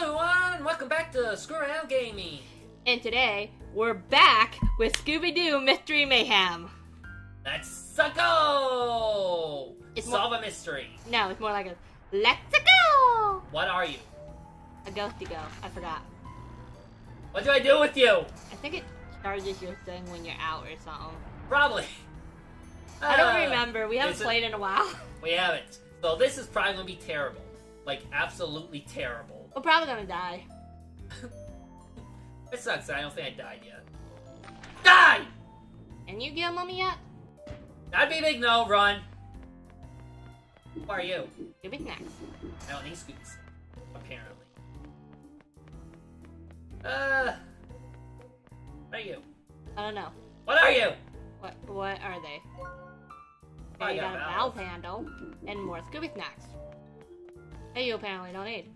Hello everyone, welcome back to Screw Around Gaming. And today, we're back with Scooby Doo Mystery Mayhem. Let's go! It's Solve a mystery. No, it's more like a let's go! What are you? A ghosty go. I forgot. What do I do with you? I think it charges your thing when you're out or something. Probably. I don't Uh, remember. We haven't it- played in a while. We haven't. So this is probably gonna be terrible. Like absolutely terrible. We're probably gonna die. It sucks. I don't think I died yet. Die! And you get a mummy yet? That'd be a big no. Run. Who are you? Give me next. I don't need scoots. Apparently. Uh. What are you? I don't know. What are you? What what are they? You got got a valve. valve handle and more Scooby snacks. Hey, you apparently don't need.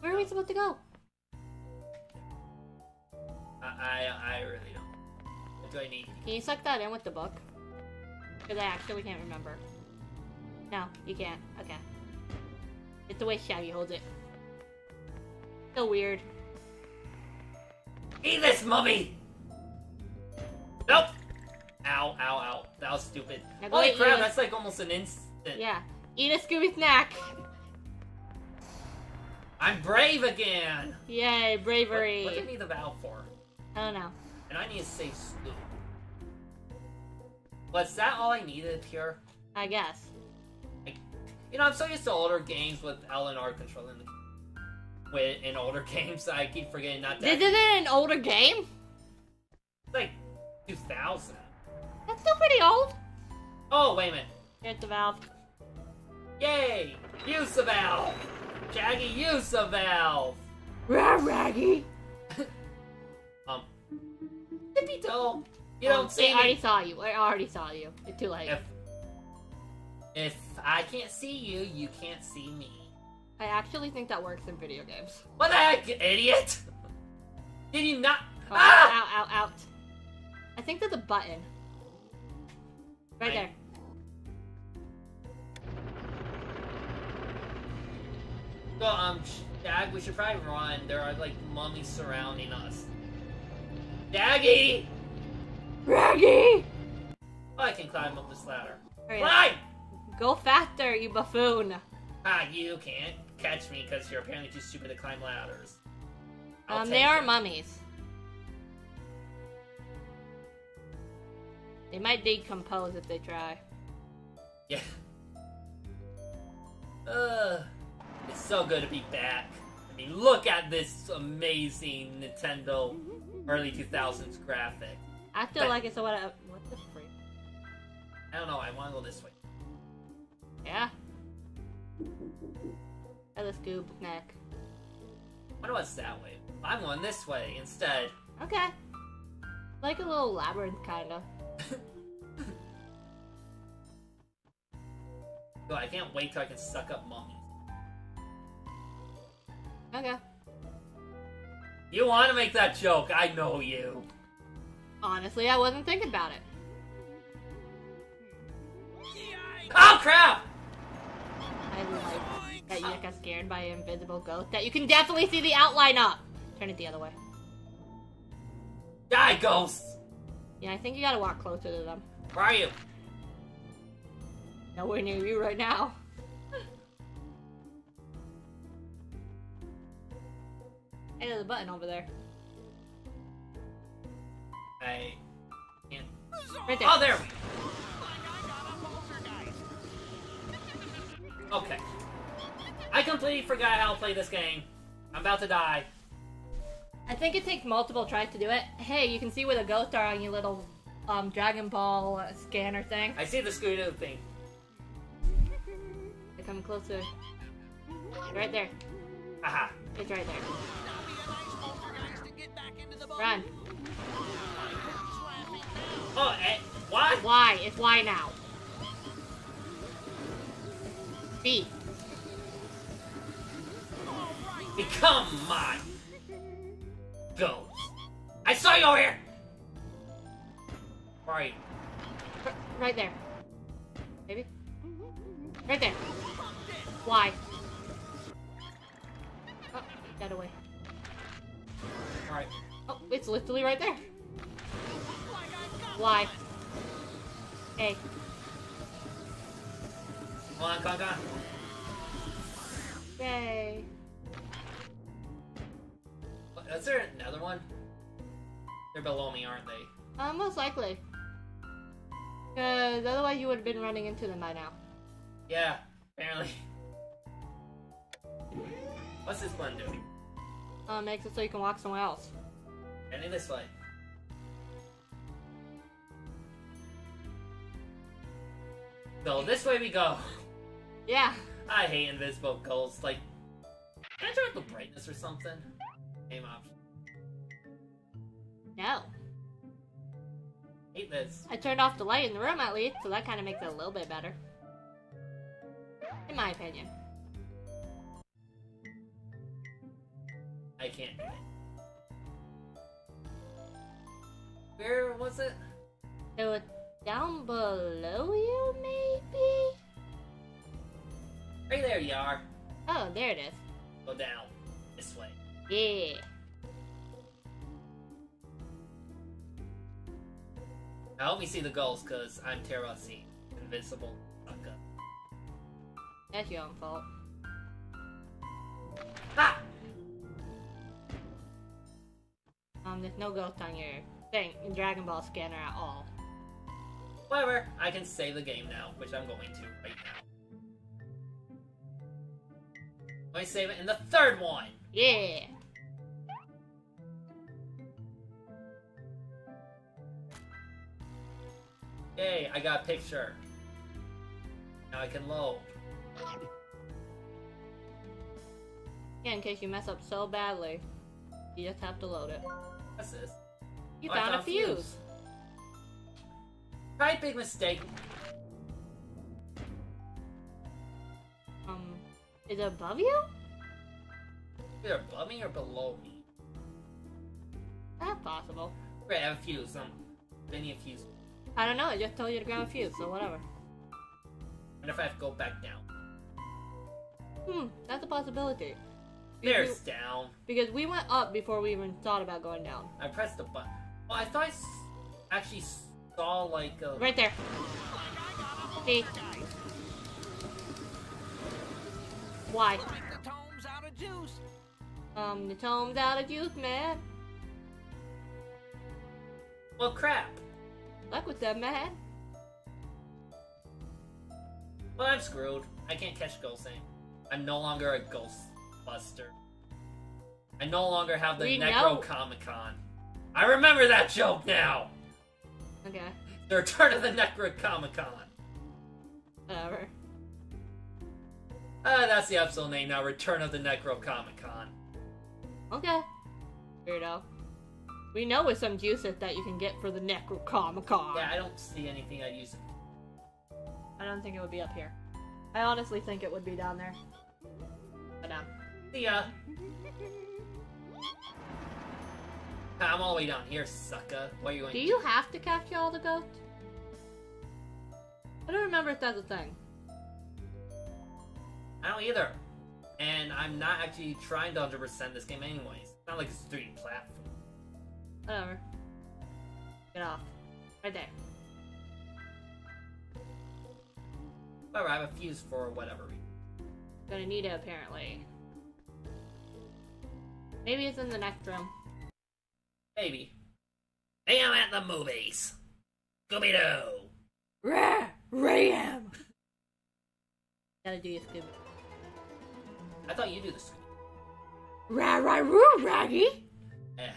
Where are we supposed to go? I, I, I really don't. What do I need? Can you suck that in with the book? Because I actually can't remember. No, you can't. Okay. It's the way Shaggy holds it. So weird. Eat this, mummy! Nope! Ow, ow, ow. That was stupid. Holy crap, that's like almost an instant. Yeah. Eat a Scooby snack. I'm brave again! Yay, bravery. what do I need the valve for? I don't know. And I need to save Scoob. Was that all I needed here? I guess. You know, I'm so used to older games with L and R controlling the with in older games, I keep forgetting not to. This isn't an older game? Like 2000. That's still pretty old. Oh, wait a minute. Here's the valve. Yay! Use the valve! Shaggy, use the valve! Rah, Raggy. Um, tippy toe. You Um, don't see They already me. saw you. I already saw you. It's too late. If if I can't see you, you can't see me. I actually think that works in video games. What the heck, idiot? Did you not? Oh, ah! Out, out, out. I think there's a button. Right Right. there. So, um, Shag, we should probably run. There are like mummies surrounding us. Daggy! Raggy! Oh, I can climb up this ladder. Hurry Climb! Go faster, you buffoon. Ah, you can't catch me because you're apparently too stupid to climb ladders. I'll Um, they are it. mummies. They might decompose if they try. Yeah. Uh, it's so good to be back. I mean, look at this amazing Nintendo early 2000s graphic. I feel But- like it's a what? a- What the freak? I don't know, I want to go this way. Yeah. Hello, Scoob neck. I wonder what's that way. I'm going this way instead. Okay. Like a little labyrinth, kinda. So I can't wait till I can suck up mummies. Okay. You want to make that joke? I know you. Honestly, I wasn't thinking about it. Oh crap! I like that you got scared by an invisible ghost that you can definitely see the outline of. Turn it the other way. Die, ghosts! Yeah, I think you gotta walk closer to them. Where are you? Nowhere near you right now. Hey, there's a button over there. I can't. Right there. Oh, there we go. Okay. I completely forgot how to play this game. I'm about to die. I think it takes multiple tries to do it. Hey, you can see where the ghosts are on your little um, Dragon Ball uh, scanner thing. I see the Scooby-Doo thing. They're coming closer. Right there. Haha. It's right there. Run. Oh, eh, what? Why? It's Y now. B. Become my ghost. I saw you over here. Right. R- right there. Maybe? Right there. Why? Oh, Get away. Alright. Oh, it's literally right there. Why? Hey, Come on, come on, come on. yay. Is there another one? They're below me, aren't they? Uh, most likely. Because otherwise you would have been running into them by now. Yeah, apparently. What's this one doing? Uh, makes it so you can walk somewhere else. Any this way. So this way we go. Yeah. I hate invisible goals. Like, can I turn up the brightness or something? Game option. No. Hate this. I turned off the light in the room at least, so that kind of makes it a little bit better. In my opinion. I can't do it. Where was it? It was down below you, maybe? Right there you are. Oh, there it is. Go down. This way. Yeah. Now help me see the goals, cause I'm terrible at seeing. Sucker. That's your own fault. Um, there's no ghost on your thing, Dragon Ball scanner at all. Whatever. I can save the game now, which I'm going to right now. Let me save it in the third one. Yeah. Yay, I got a picture. Now I can load. Yeah, in case you mess up so badly, you just have to load it. You found a fuse. Right, big mistake. Um, is it above you? Either above me or below me. That's possible. Right, I have a fuse. Um, I need a fuse. I don't know, I just told you to grab a fuse, so whatever. And if I have to go back down. Hmm, that's a possibility. There's we- down. Because we went up before we even thought about going down. I pressed the button. Well, I thought I s- actually saw like a. Right there. See? Why? Like the tome's out of juice. Um, the tome's out of juice, man. Well, crap. Luck with that, man. Well, I'm screwed. I can't catch anymore. I'm no longer a Ghostbuster. I no longer have the We Necro. Comic Con. I remember that joke now. Okay, The return of the Necro Comic Con. whatever. Uh, that's the episode name now. Return of the Necro Comic Con. Okay. Weirdo. We know with some juices that you can get for the Necro Comic Con. Yeah, I don't see anything I'd use. I don't think it would be up here. I honestly think it would be down there. But um, ya. I'm all the way down here, sucker. What are you going do you have to capture all the ghosts? I don't remember if that's a thing. I don't either. And I'm not actually trying to 100% this game anyways. It's not like it's a 3D platform. Whatever. Get off. Right there. Whatever, I have a fuse for whatever reason. Gonna need it apparently. Maybe it's in the next room. Maybe. Hey, I'm at the movies. Scooby Doo. Rah! Ram! Gotta do your Scooby. I thought you do the Scooby. Rah rah roo raggy! Yeah.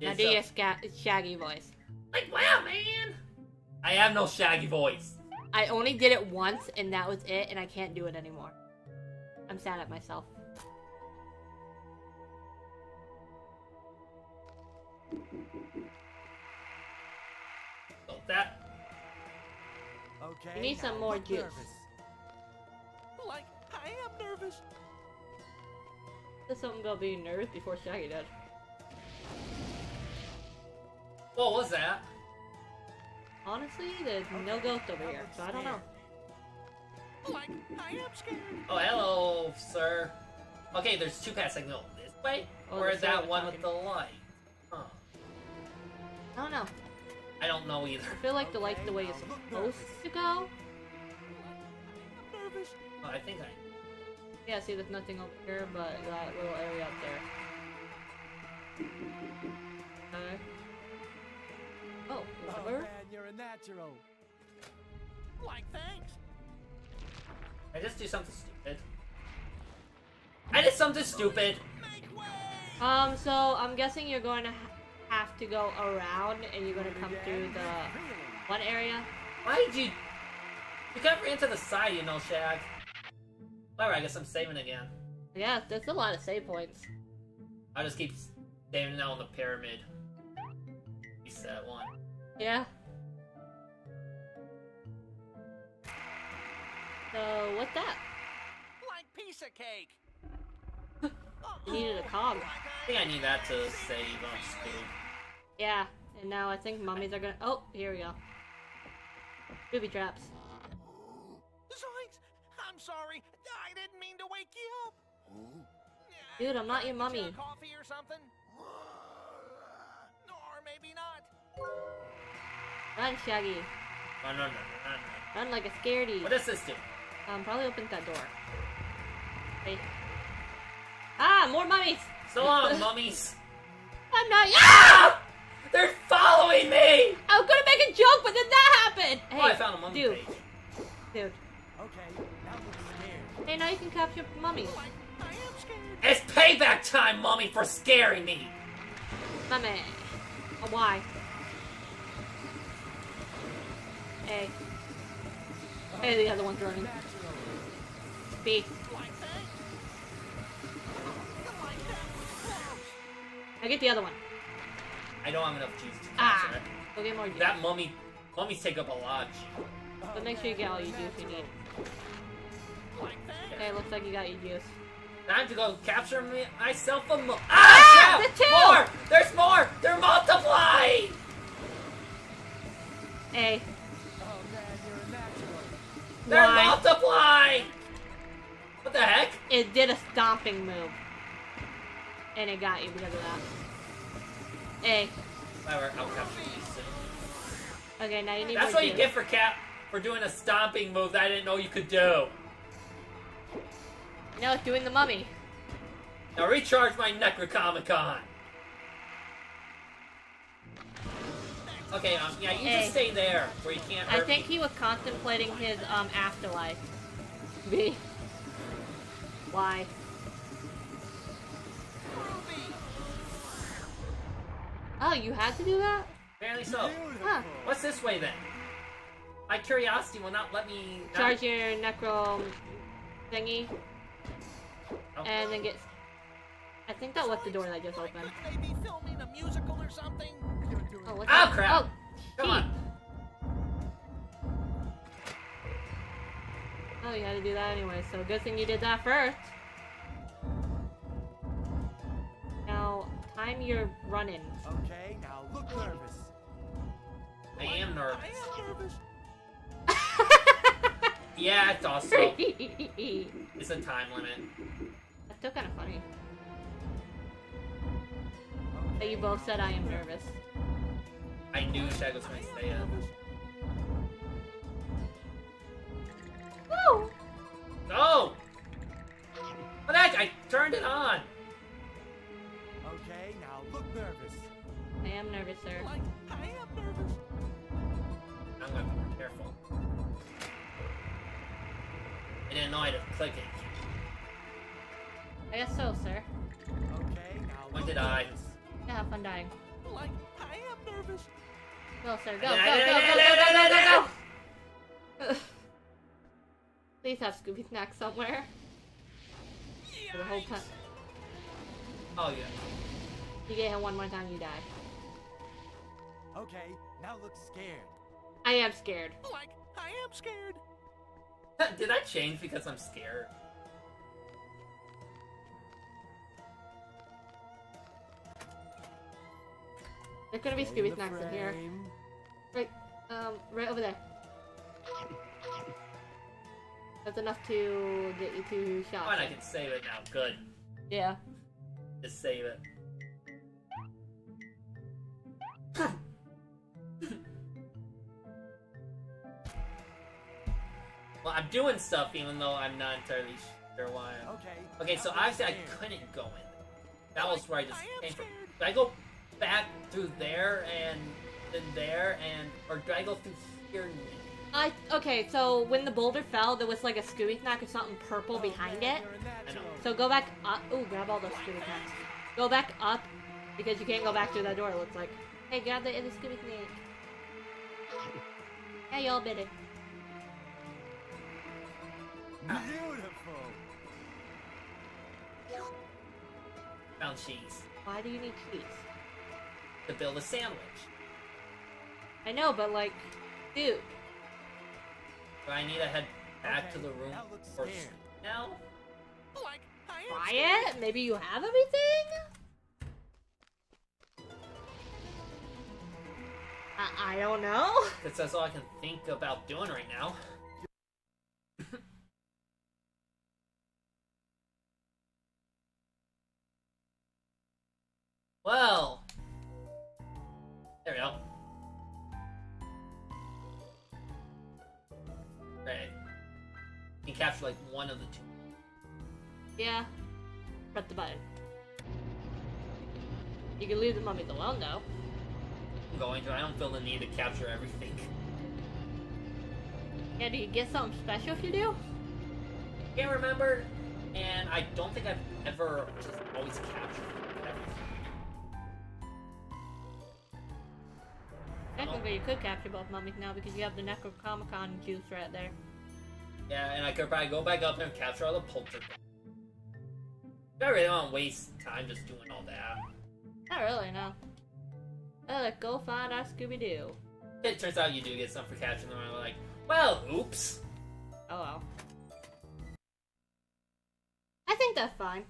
Now It's, do your sca- shaggy voice. Like, wow, man. I have no shaggy voice. I only did it once and that was it and I can't do it anymore. I'm sad at myself. So that. Okay. You need some more look juice. nervous. Like, I am nervous. There's something about being nervous before Shaggy does. What was that? Honestly, there's no ghost over here, so I don't know. Like, I am scared. Oh, hello, sir. Okay, there's two paths I can go. This way? Oh, or is that silver one with the talking. light? Huh. I don't know. I don't know either. I feel like the light's the way it's supposed to go. I'm nervous. Oh, I think I. Yeah, see, there's nothing over here but that little area up there. Okay. Oh, Oh man, you're a natural. Like thanks. I just do something stupid. I did something stupid. Um, so I'm guessing you're going to ha- have to go around and you're going to come through the one area. Why did you? You could have ran to the side, you know, Shag. Whatever. I guess I'm saving again. Yeah, that's a lot of save points. I'll just keep saving now on the pyramid. Reset one. Yeah. So, what's that? Like piece of cake. You needed a cog. I think I need that to save on Scoob. Yeah, and now I think mummies are gonna. Oh, here we go. Booby traps. Zoinks! I'm sorry. I didn't mean to wake you up. Dude, I'm not your Can you mummy. Coffee or something? Or maybe not. Run, Shaggy. No, no, no, no, no. Run like a scaredy. What does this do? Um, probably opens that door. Hey. Ah, more mummies! So long, mummies. I'm not. Ah! They're following me! I was gonna make a joke, but then that happened! Hey, oh, I found a mummy dude, page. dude. Okay, now we're scared. Hey, now you can capture mummies. Oh, like I am scared. It's payback time, mummy, for scaring me! Mummy. Oh, why? Hey. Hey, the other one's running. Natural. B. Like thanks. Like that. I get the other one. I don't have enough juice to Ah. capture it. Go get more juice. That mummy, mummies take up a lot of juice. But make sure you get all your juice you need. Okay, looks like you got your juice. Time to go capture me myself a mo- Ah, Ah! the two! More! There's more! They're multiplying! A. Oh man, you're a natural. They're Why? multiplying! What the heck? It did a stomping move. And it got you because of that. A. Whatever, I'll capture these soon. Okay, now you need That's what you get for cap for doing a stomping move that I didn't know you could do. Now it's doing the mummy. Now recharge my Necrocomicon. Okay, um, yeah, you Hey. just stay there where you can't I think me. he was contemplating his um afterlife. B. Why? Oh, you had to do that? Apparently so. Huh. What's this way then? My curiosity will not let me. not- Charge your necro thingy, Oh. and then get. I think that was the door that just opened. maybe filming a musical or something. Oh, what's Oh, that? crap. Oh, Come cheat. on. Oh, you had to do that anyway, so good thing you did that first. Now, time your run-ins. Okay, now look nervous. I am nervous. I am nervous. Yeah, I thought so. It's a time limit. That's still kind of funny. That you both said I am nervous. I knew Shag was going to say it. Woo! No! What the? I turned it on. Am nervous, sir. Like I am nervous. I'm going to be careful. I didn't know I to click it. I guess so, sir. Okay, now When look did I? nervous. Yeah, have fun dying. Like I am nervous. Go, sir. Go, go, go, go, go, go, go, go, go! Please have Scooby Snack somewhere. For the whole time. Oh, yeah. You get him one more time, you die. Okay, now look scared. I am scared. Like I am scared. Did I change because I'm scared? There could be Stay Scooby Snacks in here. Right, um, right over there. That's enough to get you two Oh, and I shots. can save it now. Good. Yeah. Just save it. Doing stuff even though I'm not entirely sure why. I'm... Okay. Okay, so now look obviously I couldn't go in. That was where I just I am came from. scared. Do I go back through there and then there and or do I go through here? I okay. So when the boulder fell, there was like a Scooby snack or something purple Okay, behind it. you're a I know. So go back up. Ooh, grab all those Scooby snacks. Go back up because you can't go back through that door. It looks like. Hey, grab the, the Scooby snack. Hey, y'all bit it. Beautiful. Found cheese Why do you need cheese? to build a sandwich. I know, but like, dude. Do I need to head back to the room now look for now? Like I am Try scared. Maybe you have everything. I, I don't know. Because that's all I can think about doing right now. Well, there we go. Right. You can capture like one of the two. Yeah. Press the button. You can leave the mummies alone though. I'm going to. I don't feel the need to capture everything. Yeah, do you get something special if you do? Can't remember, and I don't think I've ever just always captured you could capture both mummies now because you have the Necronomicon juice right there. Yeah, and I could probably go back up there and capture all the poltergeists. I really don't want to waste time just doing all that. Not really, no. Let's go find our Scooby Doo. It turns out you do get some for capturing them, and I'm like, well, oops. Oh well. I think that's fine.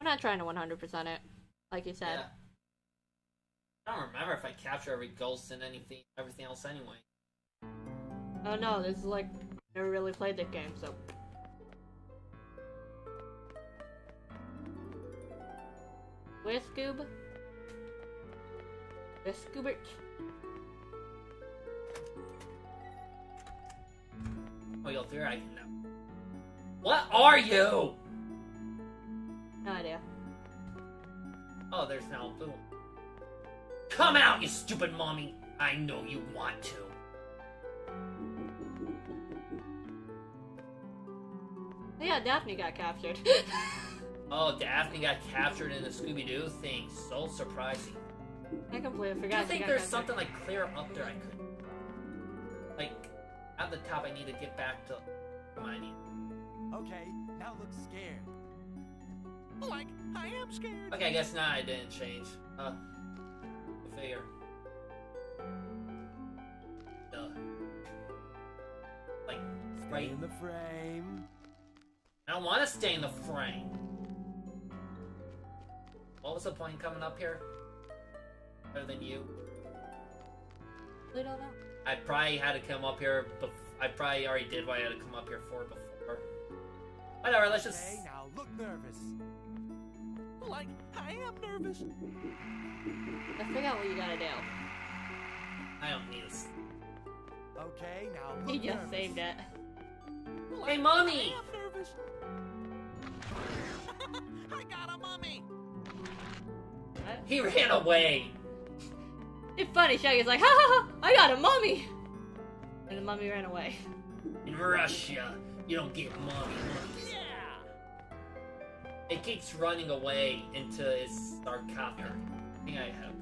We're not trying to 100% it, like you said. Yeah. I don't remember if I capture every ghost and anything, everything else anyway. Oh no, this is like never really played this game, so. Where's Scoob? Where's Scoobert? Oh, you'll figure I can now. What are you? No idea. Oh, there's now boom. Come out, you stupid mommy. I know you want to. Yeah, Daphne got captured. Oh, Daphne got captured in the Scooby Doo thing. So surprising. I completely forgot. you she think there's captured. something like clear up there I could? Like, at the top, I need to get back to Hermione. Okay, now look scared. Like I am scared. Okay, I guess now I didn't change. Uh, go figure. Duh. Like, Stay right. in the frame. I don't want to stay in the frame. What was the point coming up here? Better than you. We don't know. I probably had to come up here. Bef- I probably already did what I had to come up here for before. Whatever. Let's just. Okay, now look nervous. Like I am nervous. Let's figure out what you gotta do. I don't need this. Okay, now He just nervous. saved it. Like, Hey, mommy! I am nervous. I got a mummy. What? He ran away. It's funny, Shaggy's like, ha ha ha, I got a mummy! And the mummy ran away. In Russia, you don't get mommy. money. Yeah. It keeps running away into its sarcophagus. I think I have.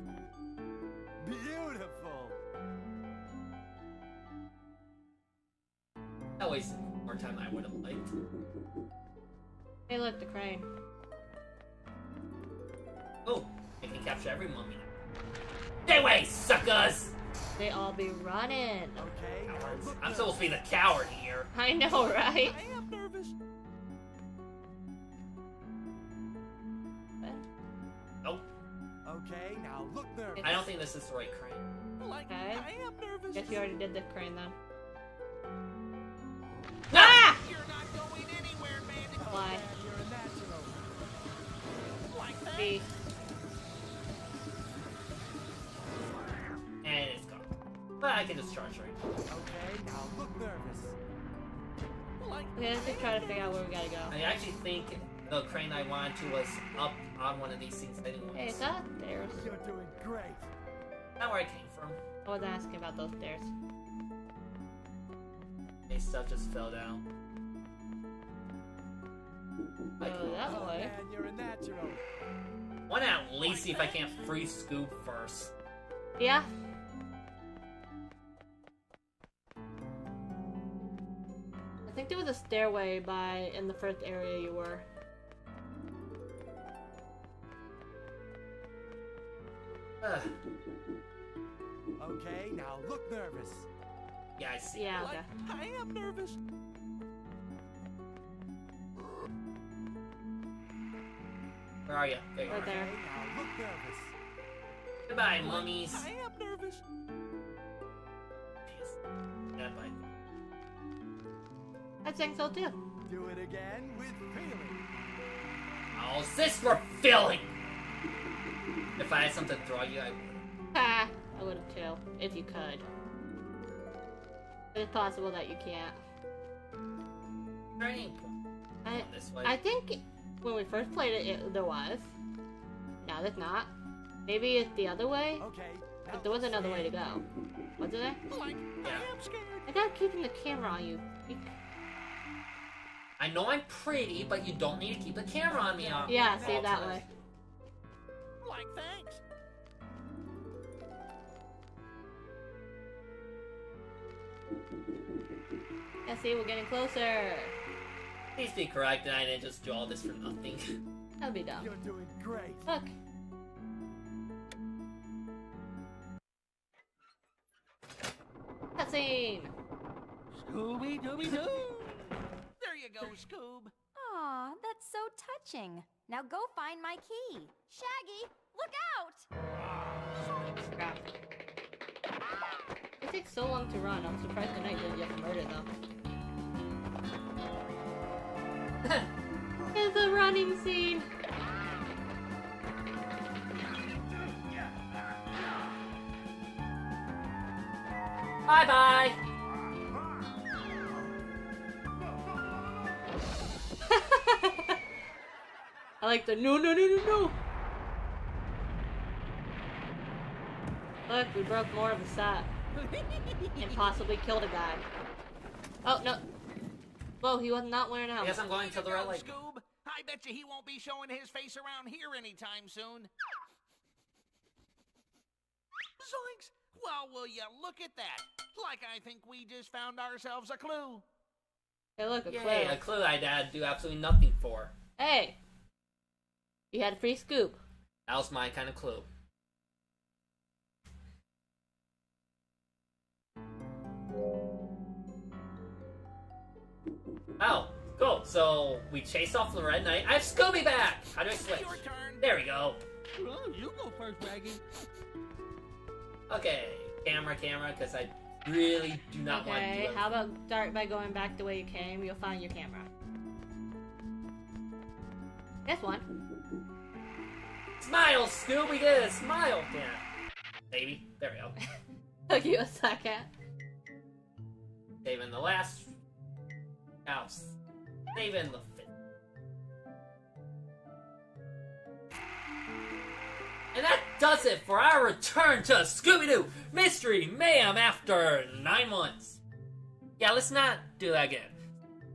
Beautiful. That wasted more time than I would have liked. Hey, look, the crane. Oh, I can capture every mummy now. Stay away, suckers! They all be running. Okay, Cowards. I'm supposed to be the coward here. I know, right? This is the right crane. Like Okay. I am nervous. Guess you already did the crane then. Ah! You're not going anywhere, man. Why? You're a And it's gone. But I can just charge right. Okay, now look nervous. Like, Okay, let's just try to figure out where we gotta go. I actually think the crane I wanted to was up on one of these things anyways. Hey, is that stairs? you're doing great. Not where I came from. I was asking about those stairs. Hey, stuff just fell down. Oh, like, Go that Oh way. man, you're a natural. wanna at least see if I can't free Scoob first. Yeah. I think there was a stairway by in the first area you were. Okay, now look nervous. yeah, I see. Yeah, okay. Like, I am nervous. Where are you? There you Right are. there. Okay, now look nervous. Goodbye, mummies. I am nervous. Goodbye. I think so too. Do it again with feeling. Oh, this we're filling. If I had something to throw at you, I would. Ha! I would have too, if you could. It's possible that you can't. Turning point. I, this way. I think when we first played it, it there was. Now there's not. Maybe it's the other way, Okay. But there was another way to go. Was there? Like, Yeah. I am scared. I gotta keeping the camera on you. you I know I'm pretty, but you don't need to keep the camera on me. Uh, all, yeah, all see that time. way. Like, thanks. Yeah, see, we're getting closer. Please be correct, and I didn't just do all this for nothing. That'd be dumb. You're doing great. Look. Cutscene. Scooby Dooby Doo. There you go, Scoob. Aw, that's so touching. Now go find my key. Shaggy, look out! Crap. It takes so long to run. I'm surprised the knight didn't get murdered though. It's a running scene. bye bye. I like the no, no, no, no, no. Look, we broke more of the set and possibly killed a guy. Oh no! Whoa, he was not wearing a I helmet. guess I'm going to the There you red go, light. Scoob. I bet you he won't be showing his face around here anytime soon. Zoinks! Well, will you look at that? Like I think we just found ourselves a clue. Hey, look, a Yay, clue. a clue I'd had to do absolutely nothing for. Hey, you had a free scoop. That was my kind of clue. Oh, cool. So we chase off the Red Knight. I have Scooby back! How do I switch? Your turn. There we go. Oh, you go first, Raggy. Okay, camera, camera, because I really do not want to do Okay, how about start by going back the way you came? You'll find your camera. This one. Smile, Scooby did it! Smile! Yeah. Maybe. There we go. Took you a second. Saving the last house. Saving the fifth. And that does it for our return to Scooby Doo Mystery Mayhem after nine months. Yeah, let's not do that again.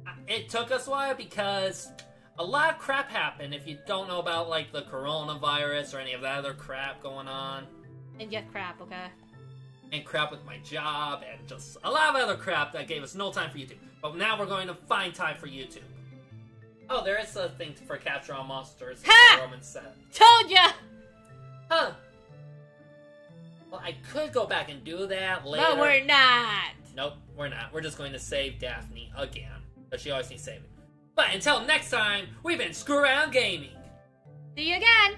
Uh, it took us a while because a lot of crap happened if you don't know about like the coronavirus or any of that other crap going on And get crap, okay? and crap with my job and just a lot of other crap that gave us no time for YouTube. But now we're going to find time for YouTube. Oh, there is a thing for capture all monsters. Ha! Roman said. Told ya! Huh. Well, I could go back and do that later. But we're not! Nope, we're not. We're just going to save Daphne again. But she always needs saving. But until next time, we've been Screw Around Gaming. See you again!